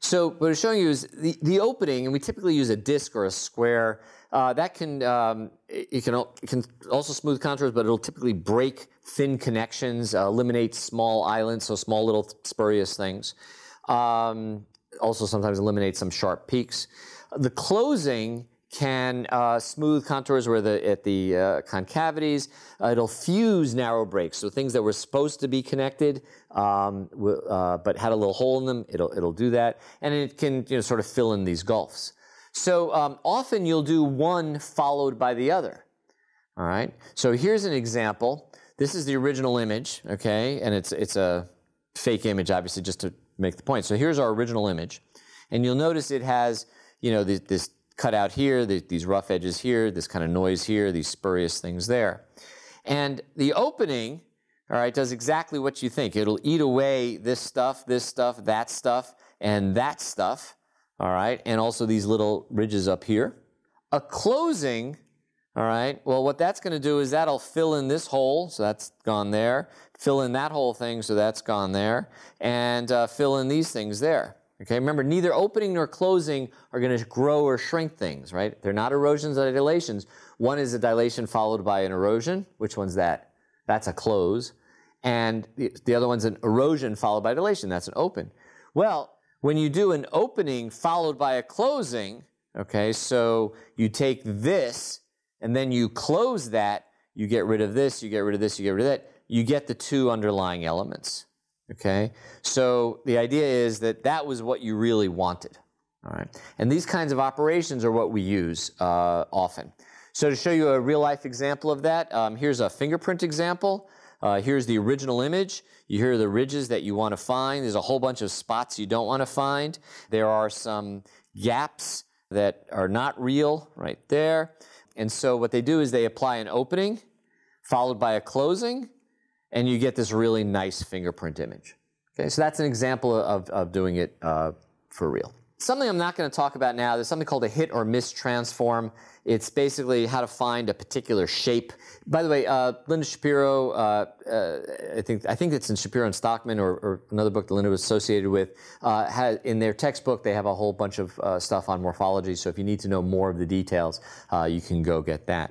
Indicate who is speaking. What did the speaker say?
Speaker 1: So what I'm showing you is the, the opening, and we typically use a disc or a square. Uh, that can um, it can it can also smooth contours, but it'll typically break thin connections, uh, eliminate small islands, so small little spurious things. Um, also, sometimes eliminate some sharp peaks. The closing can uh, smooth contours where the at the uh, concavities. Uh, it'll fuse narrow breaks, so things that were supposed to be connected um, uh, but had a little hole in them. It'll it'll do that, and it can you know sort of fill in these gulfs. So um, often you'll do one followed by the other. All right. So here's an example. This is the original image, okay, and it's it's a fake image, obviously, just to make the point. So here's our original image, and you'll notice it has you know this, this cut out here, the, these rough edges here, this kind of noise here, these spurious things there. And the opening, all right, does exactly what you think. It'll eat away this stuff, this stuff, that stuff, and that stuff, all right, and also these little ridges up here. A closing, all right, well, what that's going to do is that'll fill in this hole, so that's gone there, fill in that whole thing, so that's gone there, and uh, fill in these things there. Okay, remember, neither opening nor closing are going to grow or shrink things, right? They're not erosions or dilations. One is a dilation followed by an erosion. Which one's that? That's a close. And the, the other one's an erosion followed by dilation. That's an open. Well, when you do an opening followed by a closing, okay, so you take this and then you close that, you get rid of this, you get rid of this, you get rid of that, you get the two underlying elements. Okay? So the idea is that that was what you really wanted. All right? And these kinds of operations are what we use uh, often. So to show you a real life example of that, um, here's a fingerprint example. Uh, here's the original image. You hear the ridges that you want to find. There's a whole bunch of spots you don't want to find. There are some gaps that are not real right there. And so what they do is they apply an opening followed by a closing and you get this really nice fingerprint image. Okay, so that's an example of, of doing it uh, for real. Something I'm not going to talk about now, there's something called a hit or miss transform. It's basically how to find a particular shape. By the way, uh, Linda Shapiro, uh, uh, I think I think it's in Shapiro and Stockman or, or another book that Linda was associated with. Uh, in their textbook, they have a whole bunch of uh, stuff on morphology. So if you need to know more of the details, you can go get that.